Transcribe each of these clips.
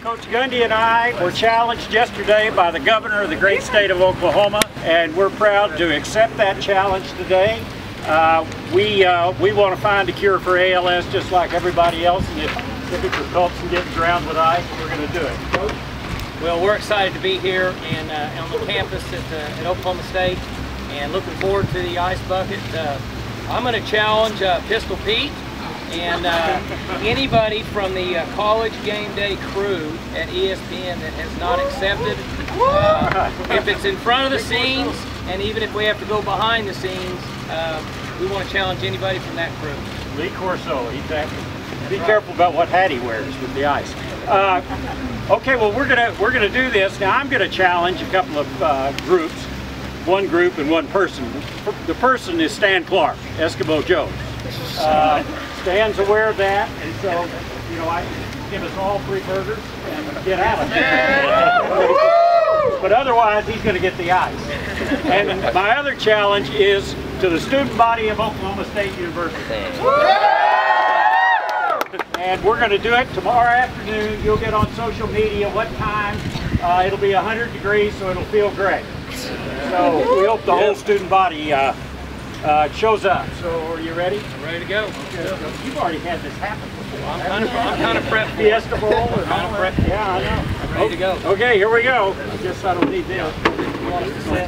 Coach Gundy and I were challenged yesterday by the governor of the great state of Oklahoma, and we're proud to accept that challenge today. Uh, we uh, we want to find a cure for ALS just like everybody else, and if, if it results in getting drowned with ice, we're going to do it. Coach? Well, we're excited to be here and uh, on the campus at, uh, at Oklahoma State, and looking forward to the ice bucket. Uh, I'm going to challenge uh, Pistol Pete and uh, anybody from the uh, college game day crew at ESPN that has not accepted. Uh, if it's in front of the scenes, and even if we have to go behind the scenes, uh, we want to challenge anybody from that crew. Lee Corso, exactly. Be careful about what hat he wears with the ice. Uh, okay, well we're gonna we're gonna do this now. I'm gonna challenge a couple of uh, groups, one group and one person. The person is Stan Clark, Eskimo Joe. Uh, Stan's aware of that, and so you know I give us all three burgers and get out of here. but otherwise, he's going to get the ice. And my other challenge is to the student body of Oklahoma State University. And we're going to do it tomorrow afternoon. You'll get on social media what time. Uh, it'll be 100 degrees, so it'll feel great. So we hope the whole student body uh, uh, shows up. So are you ready? Ready to go. okay You've already had this happen before. I'm kind of, I'm kind of prepped. Fiesta Bowl and Kind of that. prepped. Yeah, I know. I'm ready to go. Okay, here we go. I guess I don't need this.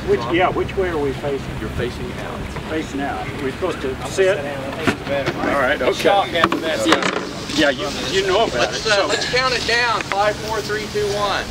Which, yeah, which way are we facing? You're facing out. Facing out. We're supposed to sit? I think it's better. All right, Shock okay. after that. Yeah, you, you know about. Let's, uh, So, let's count it down. Five, four, three, two, one.